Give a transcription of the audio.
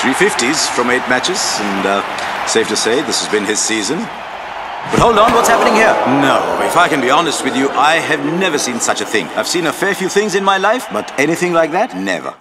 Three fifties from eight matches, and uh, safe to say this has been his season. But hold on, what's happening here? No, if I can be honest with you, I have never seen such a thing. I've seen a fair few things in my life, but anything like that, never.